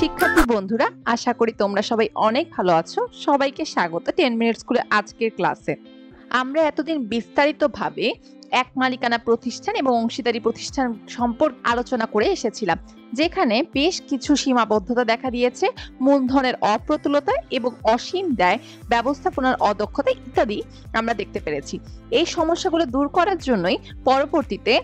শিক্ষার্থী বন্ধুরা, আশা করি তোমরা সবাই অনেক ভালো আছো। সবাইকে স্বাগত টেন মিনিট স্কুলে আজকের ক্লাসে। আমরা এতদিন বিস্তারিতভাবে এক মালিকানা প্রতিষ্ঠান এবং অংশীদারি প্রতিষ্ঠান সম্পর্কে আলোচনা করে এসেছিলাম, যেখানে বেশ কিছু সীমাবদ্ধতা দেখা দিয়েছে, মূলধনের অপ্রতুলতা এবং অসীম ব্যয়, ব্যবস্থাপনার অদক্ষতা ইত্যাদি আমরা দেখতে পেরেছি। এই সমস্যাগুলো দূর করার জন্যই পরবর্তীতে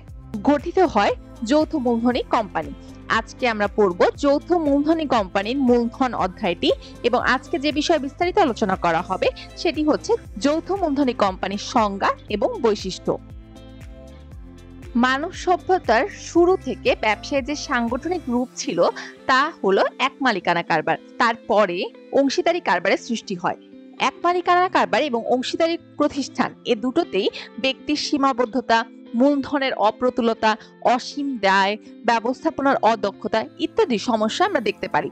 গঠিত হয় যৌথ মূলধনী কোম্পানি। আজকে আমরা পড়ব যৌথ মূলধনী কোম্পানির মূলধন অধ্যায়টি এবং আজকে যে বিষয়ে বিস্তারিত আলোচনা করা হবে সেটি হচ্ছে যৌথ মূলধনী কোম্পানির সংজ্ঞা এবং বৈশিষ্ট্য। মানব সভ্যতার শুরু থেকে ব্যবসায়ের যে সাংগঠনিক রূপ ছিল তা হলো এক মালিকানা কারবার। তারপরে অংশীদারি কারবারের সৃষ্টি হয়। এক মালিকানা কারবার এবং অংশীদারি প্রতিষ্ঠান, এ দুটোতেই ব্যক্তির সীমাবদ্ধতা মূলধনের অপ্রতুলতা, অসীম দায় ব্যবস্থাপনার অদক্ষতা ইত্যাদি সমস্যা আমরা দেখতে পারি।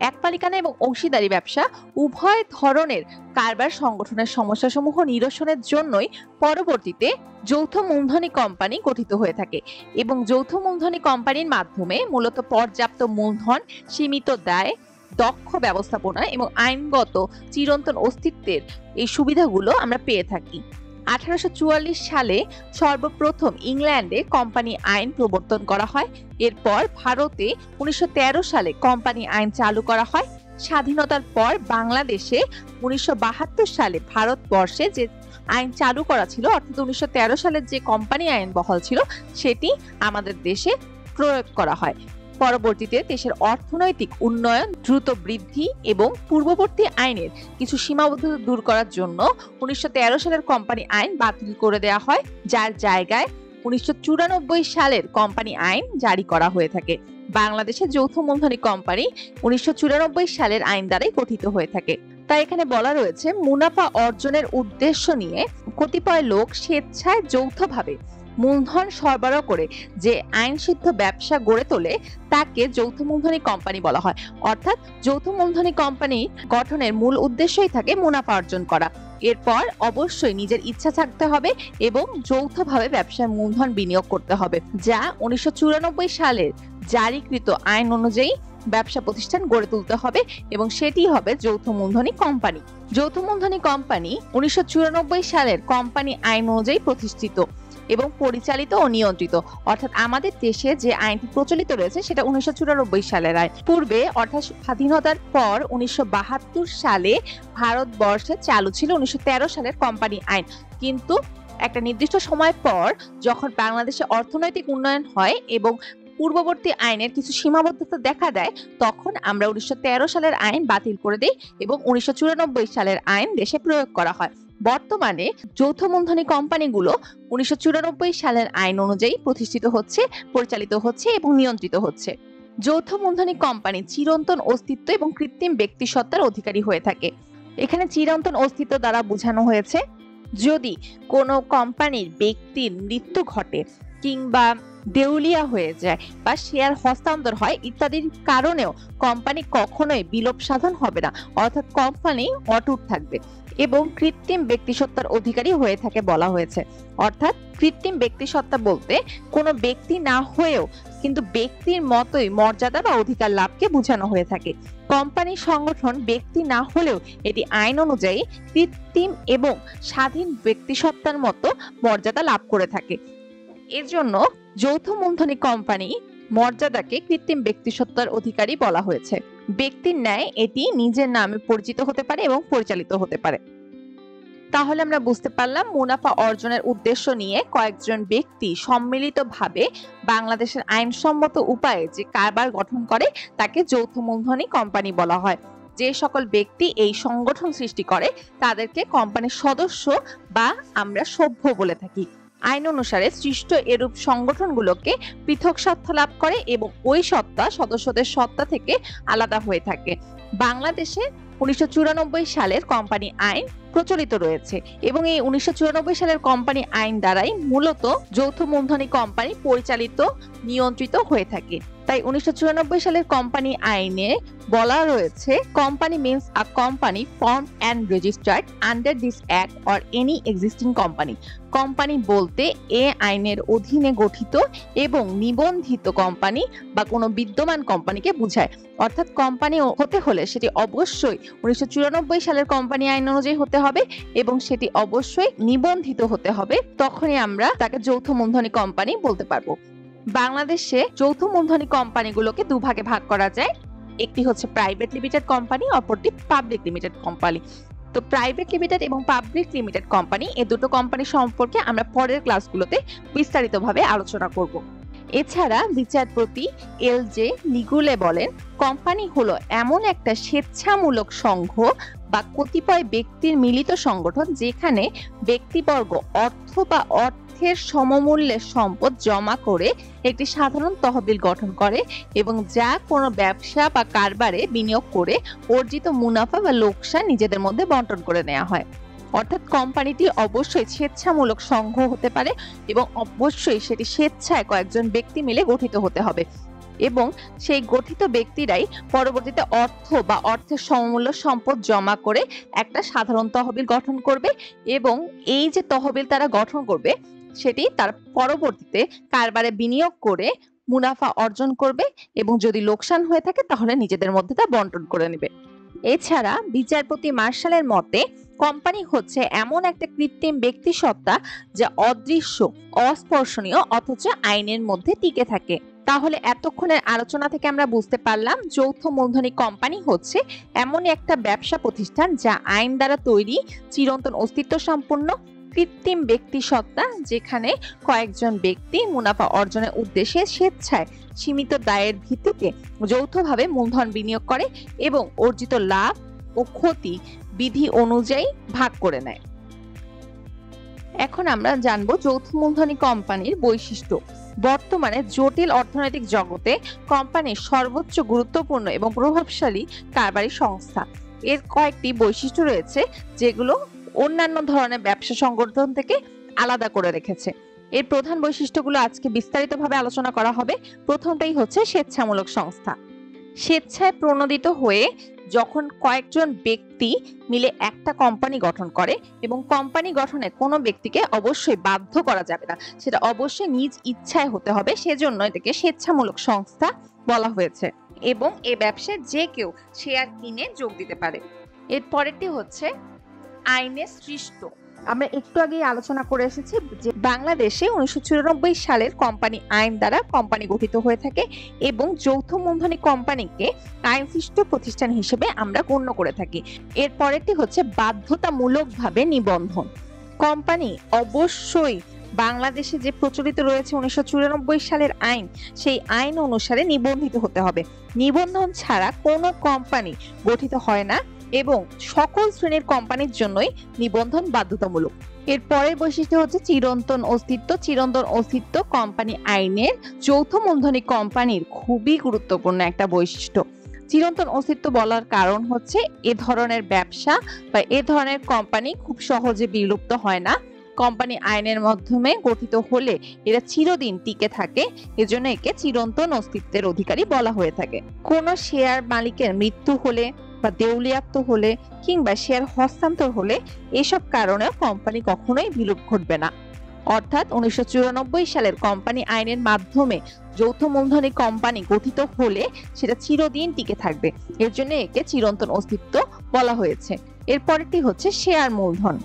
এক মালিকানা এবং অংশীদারি ব্যবসা উভয় ধরনের কারবার সংগঠনের সমস্যাসমূহ নিরসনের জন্যই পরবর্তীতে যৌথ মূলধনী কোম্পানি গঠিত হয়ে থাকে এবং যৌথ মূলধনী কোম্পানির মাধ্যমে মূলত পর্যাপ্ত মূলধন, সীমিত দায়, দক্ষ ব্যবস্থাপনা এবং আইনগত চিরন্তন অস্তিত্বের এই সুবিধাগুলো আমরা পেয়ে থাকি। আঠারোশো চুয়াল্লিশ সালে সর্বপ্রথম ইংল্যান্ডে কোম্পানি আইন প্রবর্তন করা হয়। এরপর ভারতে উনিশশো তেরো সালে কোম্পানি আইন চালু করা হয়। স্বাধীনতার পর বাংলাদেশে উনিশশো বাহাত্তর সালে ভারতবর্ষে যে আইন চালু করা ছিল, অর্থাৎ উনিশশো সালের যে কোম্পানি আইন বহাল ছিল, সেটি আমাদের দেশে প্রয়োগ করা হয়। পরবর্তীতে দেশের অর্থনৈতিক উন্নয়ন দ্রুত বৃদ্ধি এবং পূর্ববর্তী আইনের কিছু সীমাবদ্ধতা দূর করার জন্য উনিশশো তেরো সালের কোম্পানি আইন বাতিল করে দেওয়া হয়, যার জায়গায় উনিশশো চুরানব্বই সালের কোম্পানি আইন জারি করা হয়ে থাকে। বাংলাদেশের যৌথ মূলধনী কোম্পানি উনিশশো চুরানব্বই সালের আইন দ্বারাই গঠিত হয়ে থাকে। তাই এখানে বলা রয়েছে, মুনাফা অর্জনের উদ্দেশ্য নিয়ে কতিপয় লোক স্বেচ্ছায় যৌথভাবে মূলধন সরবরাহ করে যে আইনসিদ্ধ ব্যবসা গড়ে তোলে, তাকে যৌথ মূলধনী কোম্পানি বলা হয়। অর্থাৎ যৌথ মূলধনী কোম্পানি গঠনের মূল উদ্দেশ্যই থাকে মুনাফা অর্জন করা। এরপর অবশ্যই নিজের ইচ্ছা থাকতে হবে এবং যৌথভাবে ব্যবসায় মূলধন বিনিয়োগ করতে হবে, যা উনিশশো চুরানব্বই সালের জারিকৃত আইন অনুযায়ী ব্যবসা প্রতিষ্ঠান গড়ে তুলতে হবে এবং সেটি হবে যৌথ মূলধনী কোম্পানি যৌথ মূলধনী কোম্পানি উনিশশো চুরানব্বই সালের কোম্পানি আইন অনুযায়ী প্রতিষ্ঠিত। এবং পরিচালিত ও নিয়ন্ত্রিত। অর্থাৎ আমাদের দেশে যে আইনটি প্রচলিত রয়েছে, সেটা উনিশশো চুরানব্বই সালের আইন পূর্বে অর্থাৎ স্বাধীনতার পর উনিশশো বাহাত্তর সালে ভারতবর্ষে চালু ছিল উনিশশো তেরো সালের কোম্পানি আইন। কিন্তু একটা নির্দিষ্ট সময় পর যখন বাংলাদেশে অর্থনৈতিক উন্নয়ন হয় এবং পূর্ববর্তী আইনের কিছু সীমাবদ্ধতা দেখা দেয়, তখন আমরা উনিশশো তেরো সালের আইন বাতিল করে দিই এবং উনিশশো চুরানব্বই সালের আইন দেশে প্রয়োগ করা হয়। বর্তমানে যৌথ মূলধনী কোম্পানিগুলো উনিশশো চুরানব্বই সালের আইন অনুযায়ী প্রতিষ্ঠিত হচ্ছে, পরিচালিত হচ্ছে এবং নিয়ন্ত্রিত হচ্ছে। যৌথ মূলধনী কোম্পানি চিরন্তন অস্তিত্ব এবং কৃত্রিম ব্যক্তিসত্তার অধিকারী হয়ে থাকে। এখানে চিরন্তন অস্তিত্ব দ্বারা বোঝানো হয়েছে, যদি কোনো কোম্পানির ব্যক্তির মৃত্যু ঘটে কিংবা দেউলিয়া হয়ে যায় বা শেয়ার হস্তান্তর হয় ইত্যাদির কারণেও কোম্পানি কখনোই বিলোপ সাধন হবে না, অর্থাৎ কোম্পানি অটুট থাকবে। এবং কৃত্রিম ব্যক্তিসত্তার অধিকারী হয়ে থাকে বলা হয়েছে। অর্থাৎ কৃত্রিম ব্যক্তিসত্তা বলতে কোনো ব্যক্তি না হয়েও কিন্তু ব্যক্তির মতোই মর্যাদা বা অধিকার লাভকে বোঝানো হয়ে থাকে। কোম্পানি সংগঠন ব্যক্তি না হলেও এটি আইন অনুযায়ী কৃত্রিম এবং স্বাধীন ব্যক্তিসত্তার মতো মর্যাদা লাভ করে থাকে। এর জন্য যৌথ মূলধনী কোম্পানি মর্যাদাকে কৃত্রিম ব্যক্তিসত্তার অধিকারী বলা হয়েছে। ব্যক্তির ন্যায় এটি নিজের নামে পরিচিত হতে পারে এবং পরিচালিত হতে পারে। তাহলে আমরা বুঝতে পারলাম মুনাফা অর্জনের উদ্দেশ্য নিয়ে কয়েকজন ব্যক্তি সম্মিলিতভাবে বাংলাদেশের আইনসম্মত উপায়ে যে কারবার গঠন করে তাকে যৌথ মূলধনী কোম্পানি বলা হয়। যে সকল ব্যক্তি এই সংগঠন সৃষ্টি করে তাদেরকে কোম্পানির সদস্য বা আমরা সভ্য বলে থাকি। আইন অনুসারে সৃষ্ট এরূপ সংগঠনগুলোকে পৃথক সত্তা লাভ করে এবং ওই সত্তা সদস্যদের সত্তা থেকে আলাদা হয়ে থাকে। বাংলাদেশে উনিশশো চুরানব্বই সালের কোম্পানি আইন প্রচলিত রয়েছে এবং এই উনিশশো চুরানব্বই সালের কোম্পানি আইন দ্বারাই মূলত যৌথ মূলধনী কোম্পানি পরিচালিত, নিয়ন্ত্রিত হয়ে থাকে। তাই উনিশশো চুরানব্বই সালের কোম্পানি আইনে বলা রয়েছে, company means a company form and registered under this act or any existing company company বলতে এ আইনের অধীনে গঠিত এবং নিবন্ধিত কোম্পানি বা কোনো বিদ্যমান কোম্পানিকে বোঝায়। অর্থাৎ কোম্পানি হতে হলে সেটি অবশ্যই উনিশশো চুরানব্বই সালের কোম্পানি আইন অনুযায়ী হতে হবে এবং সেটি অবশ্যই নিবন্ধিত হতে হবে। তখনই আমরা তাকে যৌথ মূলধনী কোম্পানি বলতে পারব। বাংলাদেশে যৌথ মূলধনী কোম্পানিগুলোকে দুভাগে ভাগ করা যায়। একটি হচ্ছে প্রাইভেট লিমিটেড কোম্পানি অপরটি পাবলিক লিমিটেড কোম্পানি তো প্রাইভেট লিমিটেড এবং পাবলিক লিমিটেড কোম্পানি এই দুটো কোম্পানি সম্পর্কে আমরা পরের ক্লাসগুলোতে বিস্তারিতভাবে আলোচনা করব। এছাড়া বিচারপতি এল জে লিগুলে বলেন কোম্পানি হলো এমন একটা স্বেচ্ছামূলক সংঘ বা কতিপয় ব্যক্তির মিলিত সংগঠন যেখানে ব্যক্তিবর্গ অর্থ বা অর্থের সমমূল্যের সম্পদ জমা করে একটি সাধারণ তহবিল গঠন করে এবং যা কোনো ব্যবসা বা কারবারে বিনিয়োগ করে অর্জিত মুনাফা বা লোকসান নিজেদের মধ্যে বন্টন করে নেওয়া হয়। অর্থাৎ কোম্পানিটি অবশ্যই স্বেচ্ছামূলক সংঘ হতে পারে এবং অবশ্যই সেটি স্বেচ্ছায় কয়েকজন ব্যক্তি মিলে গঠিত হতে হবে এবং সেই গঠিত ব্যক্তিরাই পরবর্তীতে অর্থ বা অর্থের সমমূল্য সম্পদ জমা করে একটা সাধারণ তহবিল গঠন করবে এবং এই যে তহবিল তারা গঠন করবে সেটি তার পরবর্তীতে কারবারে বিনিয়োগ করে মুনাফা অর্জন করবে এবং যদি লোকসান হয়ে থাকে তাহলে নিজেদের মধ্যে তা বন্টন করে নেবে। এছাড়া বিচারপতি মার্শালের মতে, কোম্পানি হচ্ছে এমন একটা কৃত্রিম ব্যক্তি সত্তা যা অদৃশ্য, অস্পর্শনীয় অথচ আইনের মধ্যে টিকে থাকে। তাহলে এতক্ষণের আলোচনা থেকে আমরা বুঝতে পারলাম যৌথ মূলধনী কোম্পানি হচ্ছে এমন একটা ব্যবসা প্রতিষ্ঠান যা আইন দ্বারা তৈরি, চিরন্তন অস্তিত্ব সম্পন্ন কৃত্রিম ব্যক্তি সত্তা, যেখানে কয়েকজন ব্যক্তি মুনাফা অর্জনের উদ্দেশ্যে স্বেচ্ছায় সীমিত দায়ের ভিত্তিতে যৌথভাবে মূলধন বিনিয়োগ করে এবং অর্জিত লাভ ও ক্ষতি বিধি অনুযায়ী ভাগ করে নেয়। এখন আমরা জানব যৌথ মূলধনী কোম্পানির বৈশিষ্ট্য। বর্তমানে জটিল অর্থনৈতিক জগতে কোম্পানির সর্বোচ্চ গুরুত্বপূর্ণ এবং প্রভাবশালী কারবারি সংস্থা। এর কয়েকটি বৈশিষ্ট্য রয়েছে, যেগুলো অন্যান্য ধরনের ব্যবসা সংগঠন থেকে আলাদা করে রেখেছে। এর প্রধান বৈশিষ্ট্যগুলো আজকে বিস্তারিতভাবে আলোচনা করা হবে। প্রথমটাই হচ্ছে স্বেচ্ছামূলক সংস্থা। স্বেচ্ছায় প্রণোদিত হয়ে যখন কয়েকজন ব্যক্তি মিলে একটা কোম্পানি গঠন করে এবং কোম্পানি গঠনে কোনো ব্যক্তিকে অবশ্যই বাধ্য করা যাবে না, সেটা অবশ্যই নিজ ইচ্ছায় হতে হবে, সেজন্য এটাকে স্বেচ্ছামূলক সংস্থা বলা হয়েছে এবং এ ব্যবসায় যে কেউ শেয়ার কিনে যোগ দিতে পারে। এর পরেরটি হচ্ছে আইনে সৃষ্ট। আমরা একটু আগেই আলোচনা করে এসেছি যে বাংলাদেশে উনিশশো সালের কোম্পানি আইন দ্বারা কোম্পানি গঠিত হয়ে থাকে এবং যৌথ মূলধনী কোম্পানিকে আইনসৃষ্ট প্রতিষ্ঠান হিসেবে আমরা গণ্য করে থাকি। এর পরেরটি হচ্ছে বাধ্যতামূলকভাবে নিবন্ধন। কোম্পানি অবশ্যই বাংলাদেশে যে প্রচলিত রয়েছে উনিশশো চুরানব্বই সালের আইন, সেই আইন অনুসারে নিবন্ধিত হতে হবে। নিবন্ধন ছাড়া কোনো কোম্পানি গঠিত হয় না। এবং সকল শ্রেণির কোম্পানির জন্যই নিবন্ধন বাধ্যতামূলক। এর পরের বৈশিষ্ট্য হচ্ছে চিরন্তন অস্তিত্ব। চিরন্তন অস্তিত্ব কোম্পানি আইনের যৌথ মূলধনী কোম্পানির খুবই গুরুত্বপূর্ণ একটা বৈশিষ্ট্য। চিরন্তন অস্তিত্ব বলার কারণ হচ্ছে এ ধরনের ব্যবসা বা এ ধরনের কোম্পানি খুব সহজে বিলুপ্ত হয় না। কোম্পানি আইনের মাধ্যমে গঠিত হলে এরা চিরদিন টিকে থাকে, এজন্য একে চিরন্তন অস্তিত্বের অধিকারী বলা হয়ে থাকে। কোনো শেয়ার মালিকের মৃত্যু হলে বা দেউলিয়াত্ম হলে কিংবা শেয়ার হস্তান্তর হলে এসব কারণে কোম্পানি কখনোই বিলুপ ঘটবে না। অর্থাৎ উনিশশো সালের কোম্পানি আইনের মাধ্যমে যৌথ মূলধনী কোম্পানি গঠিত হলে সেটা চিরদিন টিকে থাকবে। এর জন্য একে চিরন্তন অস্তিত্ব বলা হয়েছে। এর পরেরটি হচ্ছে শেয়ার মূলধন।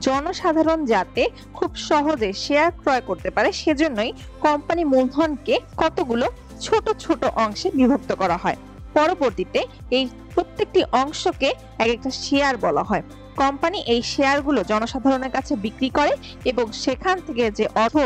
জনসাধারণ যাতে খুব সহজে শেয়ার ক্রয় করতে পারে, সেজন্যই কোম্পানি মূলধনকে কতগুলো ছোট ছোট অংশে বিভক্ত করা হয়। পরবর্তীতে এই প্রত্যেকটি অংশকে এক একটা শেয়ার বলা হয়। কোম্পানি এই শেয়ারগুলো জনসাধারণের কাছে বিক্রি করে এবং সেখান থেকে যে অর্থ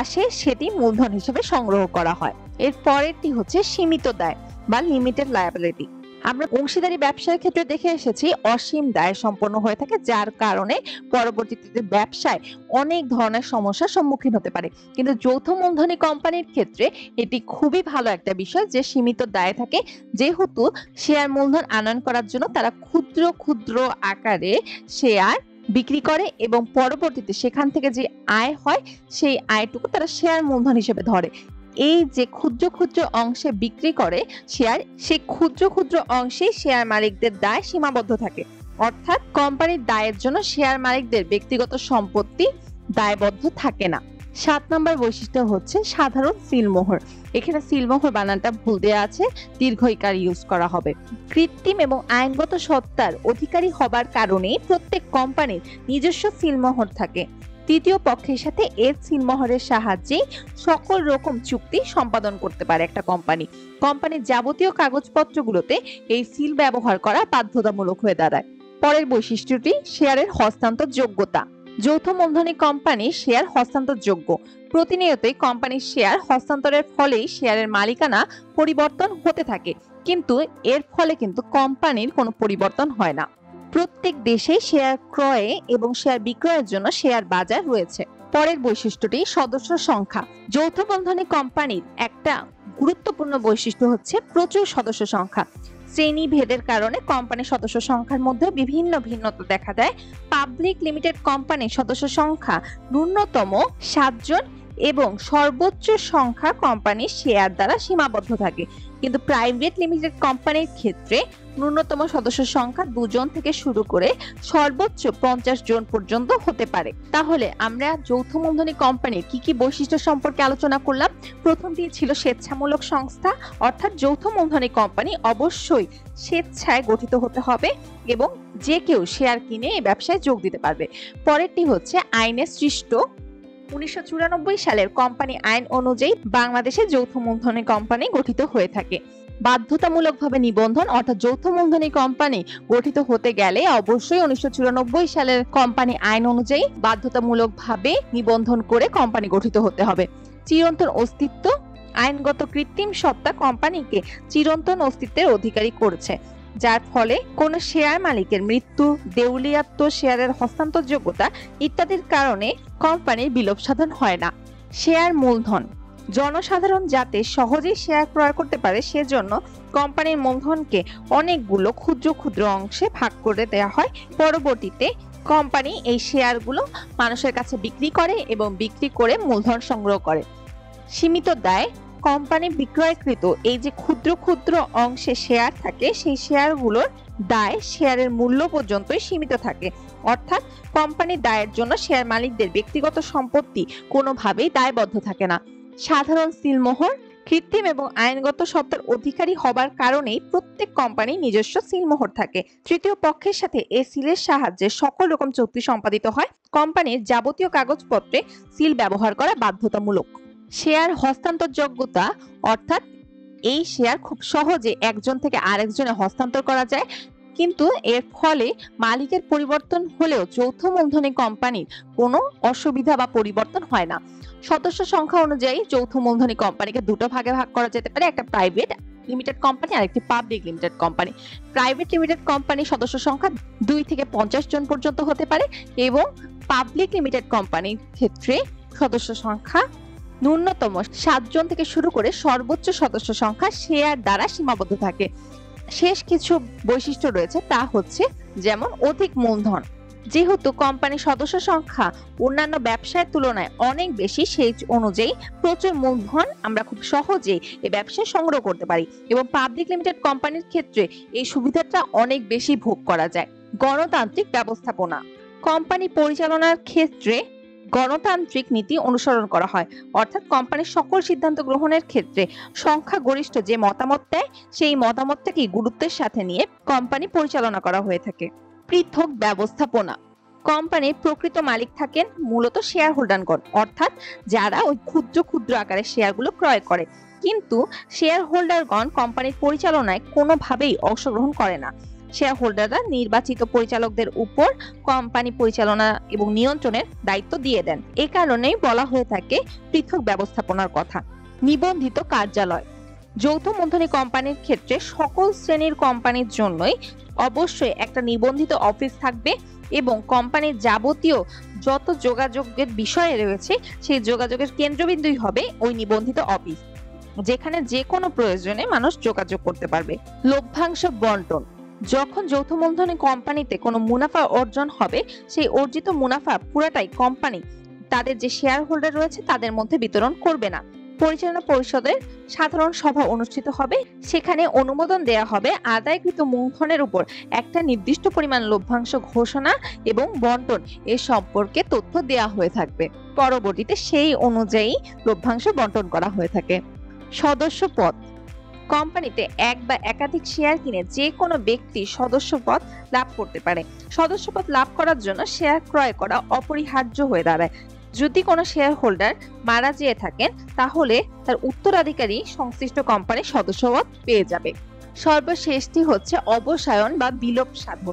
আসে সেটি মূলধন হিসেবে সংগ্রহ করা হয়। এর পরেরটি হচ্ছে সীমিত দায় বা লিমিটেড লায়াবিলিটি আমরা অংশীদারি ব্যবসার ক্ষেত্রে দেখে এসেছি অসীম দায় সম্পন্ন হয়ে থাকে, যার কারণে পরবর্তীতে ব্যবসায় অনেক ধরনের সমস্যার সম্মুখীন হতে পারে। কিন্তু যৌথ মূলধনী কোম্পানির ক্ষেত্রে এটি খুবই ভালো একটা বিষয় যে সীমিত দায় থাকে। যেহেতু শেয়ার মূলধন আনয়ন করার জন্য তারা ক্ষুদ্র ক্ষুদ্র আকারে শেয়ার বিক্রি করে এবং পরবর্তীতে সেখান থেকে যে আয় হয়, সেই আয়টুকু তারা শেয়ার মূলধন হিসেবে ধরে। এই যে ক্ষুদ্র ক্ষুদ্র অংশে বিক্রি করে শেয়ার সেই ক্ষুদ্র ক্ষুদ্র অংশে শেয়ার মালিকদের দায় সীমাবদ্ধ থাকে। অর্থাৎ কোম্পানির দায়ের জন্য শেয়ার মালিকদের ব্যক্তিগত সম্পত্তি দায়বদ্ধ থাকে না। সাত নম্বর বৈশিষ্ট্য হচ্ছে সাধারণ সিলমোহর। এখানে সিলমোহর বানানটা ভুল দেওয়া আছে, দীর্ঘইকার ইউজ করা হবে। কৃত্রিম এবং আইনগত সত্তার অধিকারী হবার কারণে প্রত্যেক কোম্পানির নিজস্ব সিলমোহর থাকে। তৃতীয় পক্ষের সাথে এর সিলমোহরের সাহায্যে সকল রকম চুক্তি সম্পাদন করতে পারে একটা কোম্পানি। কোম্পানির যাবতীয় কাগজপত্রগুলোতে এই সিল ব্যবহার করা বাধ্যতামূলক হয়ে দাঁড়ায়। পরের বৈশিষ্ট্যটি, শেয়ারের হস্তান্তর যোগ্যতা যৌথ মূলধনী কোম্পানি শেয়ার হস্তান্তরযোগ্য। প্রতিনিয়তই কোম্পানির শেয়ার হস্তান্তরের ফলেই শেয়ারের মালিকানা পরিবর্তন হতে থাকে। কিন্তু এর ফলে কিন্তু কোম্পানির কোনো পরিবর্তন হয় না। প্রত্যেক দেশে শেয়ার ক্রয়ে এবং শেয়ার বিক্রয়ের জন্য শেয়ার বাজার রয়েছে। পরের বৈশিষ্ট্যটি সদস্য সংখ্যা। যৌথ বন্ধনী কোম্পানির একটা গুরুত্বপূর্ণ বৈশিষ্ট্য হচ্ছে প্রচুর সদস্য সংখ্যা। শ্রেণি ভেদের কারণে কোম্পানির সদস্য সংখ্যার মধ্যে বিভিন্ন ভিন্নতা দেখা দেয়। পাবলিক লিমিটেড কোম্পানির সদস্য সংখ্যা ন্যূনতম সাতজন এবং সর্বোচ্চ সংখ্যা কোম্পানির শেয়ার দ্বারা সীমাবদ্ধ থাকে। কিন্তু প্রাইভেট লিমিটেড কোম্পানির ক্ষেত্রে ন্যূনতম সদস্য সংখ্যা দুজন থেকে শুরু করে সর্বোচ্চ পঞ্চাশ জন পর্যন্ত হতে পারে। তাহলে আমরা যৌথ মূলধনী কোম্পানির কি কি বৈশিষ্ট্য সম্পর্কে আলোচনা করলাম? প্রথমটি ছিল স্বেচ্ছামূলক সংস্থা, অর্থাৎ যৌথ মূলধনী কোম্পানি অবশ্যই স্বেচ্ছায় গঠিত হতে হবে এবং যে কেউ শেয়ার কিনে এই ব্যবসায় যোগ দিতে পারবে। পরেরটি হচ্ছে আইনে সৃষ্ট। উনিশশো চুরানব্বই সালের কোম্পানি আইন অনুযায়ী বাংলাদেশে যৌথ মূলধনী কোম্পানি গঠিত হয়ে থাকে। বাধ্যতামূলকভাবে নিবন্ধন অর্থাৎ যৌথ মূলধনী কোম্পানি গঠিত হতে গেলে অবশ্যই উনিশশো চুরানব্বই সালের কোম্পানি আইন অনুযায়ী বাধ্যতামূলকভাবে নিবন্ধন করে কোম্পানি গঠিত হতে হবে। চিরন্তন অস্তিত্ব, আইনগত কৃত্রিম সত্তা কোম্পানিকে চিরন্তন অস্তিত্বের অধিকারী করেছে, যার ফলে কোন শেয়ার মালিকের মৃত্যু, দেউলিয়াত্ব শেয়ারের হস্তান্তরযোগ্যতা ইত্যাদির কারণে কোম্পানির বিলোপ সাধন হয় না। শেয়ার মূলধন জনসাধারণ যাতে সহজেই শেয়ার ক্রয় করতে পারে, সেজন্য কোম্পানির মূলধনকে অনেকগুলো ক্ষুদ্র ক্ষুদ্র অংশে ভাগ করে দেওয়া হয়। পরবর্তীতে কোম্পানি এই শেয়ারগুলো মানুষের কাছে বিক্রি করে এবং বিক্রি করে মূলধন সংগ্রহ করে। সীমিত দায় কোম্পানি বিক্রয়কৃত এই যে ক্ষুদ্র ক্ষুদ্র অংশে শেয়ার থাকে, সেই শেয়ারগুলোর দায় শেয়ারের মূল্য পর্যন্তই সীমিত থাকে। অর্থাৎ কোম্পানির দায়ের জন্য শেয়ার মালিকদের ব্যক্তিগত সম্পত্তি কোনোভাবেই দায়বদ্ধ থাকে না। সাধারণ সিলমোহর, কৃত্রিম এবং আইনগত সত্তার অধিকারী হবার কারণেই প্রত্যেক কোম্পানি নিজস্ব সিলমোহর থাকে। তৃতীয় পক্ষের সাথে এ সিলের সাহায্যে সকল রকম চুক্তি সম্পাদিত হয়। কোম্পানির যাবতীয় কাগজপত্রে সিল ব্যবহার করা বাধ্যতামূলক। শেয়ার হস্তান্তরযোগ্যতা, অর্থাৎ এই শেয়ার খুব সহজে একজন থেকে আরেকজনে হস্তান্তর করা যায়। কিন্তু এর ফলে মালিকের পরিবর্তন হলেও যৌথ মূলধনী কোম্পানির কোনো অসুবিধা বা পরিবর্তন হয় না। সদস্য সংখ্যা অনুযায়ী যৌথ মূলধনী কোম্পানিকে দুটো ভাগে ভাগ করা যেতে পারে, একটা প্রাইভেট লিমিটেড কোম্পানি আর একটি public limited company private limited কোম্পানির সদস্য সংখ্যা দুই থেকে পঞ্চাশ জন পর্যন্ত হতে পারে এবং পাবলিক লিমিটেড কোম্পানির ক্ষেত্রে সদস্য সংখ্যা ন্যূনতম সাতজন থেকে শুরু করে সর্বোচ্চ সদস্য সংখ্যা শেয়ার দ্বারা সীমাবদ্ধ থাকে। শেষ কিছু বৈশিষ্ট্য রয়েছে, তা হচ্ছে যেমন অধিক মূলধন। যেহেতু কোম্পানির সদস্য সংখ্যা অন্যান্য ব্যবসায়ের তুলনায় অনেক বেশি, সেই অনুযায়ী প্রচুর মূলধন আমরা খুব সহজে এই ব্যবসায় সংগ্রহ করতে পারি এবং পাবলিক লিমিটেড কোম্পানির ক্ষেত্রে এই সুবিধাটা অনেক বেশি ভোগ করা যায়। গণতান্ত্রিক ব্যবস্থাপনা। কোম্পানি পরিচালনার ক্ষেত্রে গণতান্ত্রিক নীতি অনুসরণ করা হয়। অর্থাৎ কোম্পানির সকল সিদ্ধান্ত গ্রহণের ক্ষেত্রে সংখ্যাগরিষ্ঠ যে মতামত দেয়, সেই মতামতটাকে গুরুত্বের সাথে নিয়ে কোম্পানি পরিচালনা করা হয়ে থাকে। পৃথক ব্যবস্থাপনা। কোম্পানির প্রকৃত মালিক থাকেন মূলত শেয়ার হোল্ডারগণ অর্থাৎ যারা ওই ক্ষুদ্র ক্ষুদ্র আকারের শেয়ারগুলো ক্রয় করে। কিন্তু শেয়ার হোল্ডারগণ কোম্পানির পরিচালনায় কোনোভাবেই অংশগ্রহণ করে না। শেয়ার হোল্ডাররা নির্বাচিত পরিচালকদের উপর কোম্পানি পরিচালনা এবং নিয়ন্ত্রণের দায়িত্ব দিয়ে দেন। এ কারণেই বলা হয়ে থাকে পৃথক ব্যবস্থাপনার কথা। নিবন্ধিত কার্যালয়। যৌথ মূলধনী কোম্পানির ক্ষেত্রে সকল শ্রেণির কোম্পানির জন্যই অবশ্যই একটা নিবন্ধিত অফিস থাকবে এবং কোম্পানির যাবতীয় যত যোগাযোগের বিষয়ে রয়েছে, সেই যোগাযোগের কেন্দ্রবিন্দুই হবে ওই নিবন্ধিত অফিস, যেখানে যে কোনো প্রয়োজনে মানুষ যোগাযোগ করতে পারবে। লভ্যাংশ বন্টন। যখন যৌথ মূলধনী কোম্পানিতে কোনো মুনাফা অর্জন হবে, সেই অর্জিত মুনাফা পুরাটাই কোম্পানি, তাদের যে শেয়ার হোল্ডার রয়েছে, তাদের মধ্যে বিতরণ করবে না। পরিচালনা পরিষদের সাধারণ সভা অনুষ্ঠিত হবে, সেখানে অনুমোদন দেয়া হবে আদায়কৃত মূলধনের উপর একটা নির্দিষ্ট পরিমাণ লভ্যাংশ ঘোষণা এবং বন্টন, এ সম্পর্কে তথ্য দেয়া হয়ে থাকবে। পরবর্তীতে সেই অনুযায়ী লভ্যাংশ বন্টন করা হয়ে থাকে। সদস্য পদ। কোম্পানিতে এক বা একাধিক শেয়ার কিনে যে কোনো ব্যক্তি সদস্য পদ লাভ করতে পারে। সদস্য পদ লাভ করার জন্য শেয়ার ক্রয় করা অপরিহার্য হয়ে দাঁড়ায়। যদি কোনো শেয়ার হোল্ডার মারা যেয়ে থাকেন, তাহলে তার উত্তরাধিকারী সংশ্লিষ্ট কোম্পানির সদস্যপদ পেয়ে যাবে। সর্বশেষটি হচ্ছে অবসায়ন বা বিলোপ সাধন।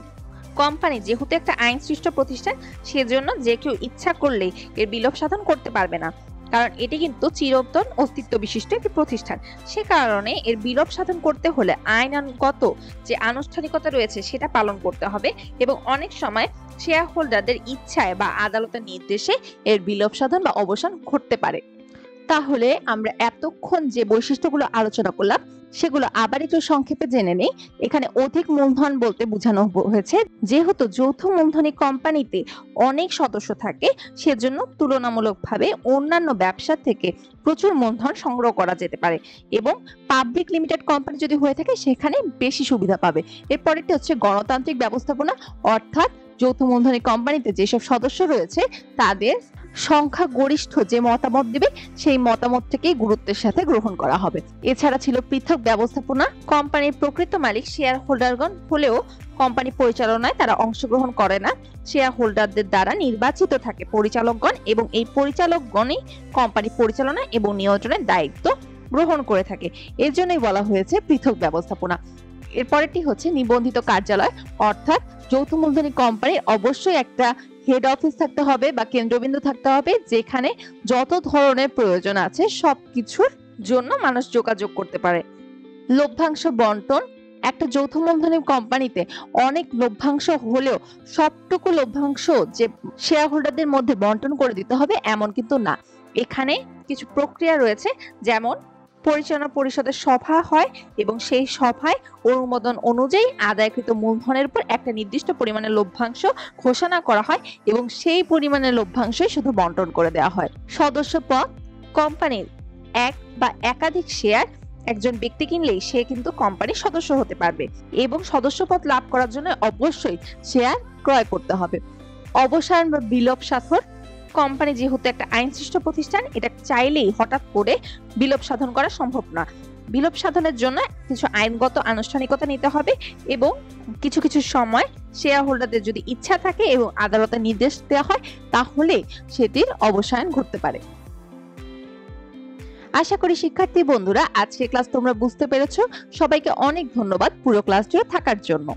কোম্পানি যেহেতু একটা আইন সৃষ্ট প্রতিষ্ঠান, সেজন্য যে কেউ ইচ্ছা করলেই এর বিলোপ সাধন করতে পারবে না। কারণ এটি কিন্তু চিরন্তন অস্তিত্ব বিশিষ্ট একটি প্রতিষ্ঠান। সে কারণে এর বিলোপ সাধন করতে হলে আইনগত যে আনুষ্ঠানিকতা রয়েছে সেটা পালন করতে হবে এবং অনেক সময় শেয়ার হোল্ডারদের ইচ্ছায় বা আদালতের নির্দেশে এর বিলোপ সাধন বা অবসান ঘটতে পারে। তাহলে আমরা এতক্ষণ যে বৈশিষ্ট্যগুলো আলোচনা করলাম সেগুলো আবার একটু সংক্ষেপে জেনে নেই। এখানে অধিক মূলধন বলতে বোঝানো হয়েছে। যেহেতু যৌথ মূলধনী কোম্পানিতে অনেক সদস্য থাকে, সেজন্য তুলনামূলকভাবে অন্যান্য ব্যবসা থেকে প্রচুর মূলধন সংগ্রহ করা যেতে পারে এবং পাবলিক লিমিটেড কোম্পানি যদি হয়ে থাকে, সেখানে বেশি সুবিধা পাবে। এরপরেরটি হচ্ছে গণতান্ত্রিক ব্যবস্থাপনা, অর্থাৎ যৌথ মূলধনী কোম্পানিতে যেসব সদস্য রয়েছে, তাদের সংখ্যা গরিষ্ঠ যে মতামত দিবে, সেই মতামতটাকেই গুরুত্বের সাথে গ্রহণ করা হবে। এছাড়া ছিল পৃথক ব্যবস্থাপনা। কোম্পানির প্রকৃত মালিক শেয়ার হোল্ডারগণ হলেও কোম্পানি পরিচালনায় তারা অংশগ্রহণ করে না। শেয়ার হোল্ডারদের দ্বারা নির্বাচিত থাকে পরিচালকগণ এবং এই পরিচালকগণই কোম্পানি পরিচালনা এবং নিয়ন্ত্রণের দায়িত্ব গ্রহণ করে থাকে। এর জন্যই বলা হয়েছে পৃথক ব্যবস্থাপনা। এরপরেরটি হচ্ছে নিবন্ধিত কার্যালয়। অর্থাৎ যৌথ মূলধনী কোম্পানির অবশ্যই একটা হেড অফিস থাকতে হবে বা কেন্দ্রবিন্দু থাকতে হবে, যেখানে যত ধরনের প্রয়োজন আছে সব কিছুর জন্য মানুষ যোগাযোগ করতে পারে। লভ্যাংশ বন্টন, একটা যৌথ মূলধনী কোম্পানিতে অনেক লভ্যাংশ হলেও সবটুকু লভ্যাংশ যে শেয়ার হোল্ডারদের মধ্যে বন্টন করে দিতে হবে এমন কিন্তু না। এখানে কিছু প্রক্রিয়া রয়েছে, যেমন পরিচালনা পরিষদের সভা হয় এবং সেই সভায় অনুমোদন অনুযায়ী আদায়কৃত মূলধনের উপর একটা নির্দিষ্ট পরিমাণে লভ্যাংশ ঘোষণা করা হয় এবং সেই পরিমাণে লভ্যাংশই শুধু বন্টন করে দেওয়া হয়। সদস্য পদ কোম্পানির এক বা একাধিক শেয়ার একজন ব্যক্তি কিনলেই সে কিন্তু কোম্পানির সদস্য হতে পারবে এবং সদস্যপদ লাভ করার জন্য অবশ্যই শেয়ার ক্রয় করতে হবে। অবসায়ন বা বিলোপ সাধন কোম্পানি যেহেতু একটা আইনসৃষ্ট প্রতিষ্ঠান, এটা চাইলেই হঠাৎ করে বিলোপ সাধন করা সম্ভব না। বিলোপ সাধনের জন্য কিছু আইনগত আনুষ্ঠানিকতা নিতে হবে এবং কিছু কিছু সময় শেয়ার হোল্ডারদের যদি ইচ্ছা থাকে এবং আদালতের নির্দেশ দেওয়া হয়, তাহলে সেটির অবসায়ন ঘটতে পারে। আশা করি শিক্ষার্থী বন্ধুরা, আজকের ক্লাস তোমরা বুঝতে পেরেছ। সবাইকে অনেক ধন্যবাদ পুরো ক্লাস জুড়ে থাকার জন্য।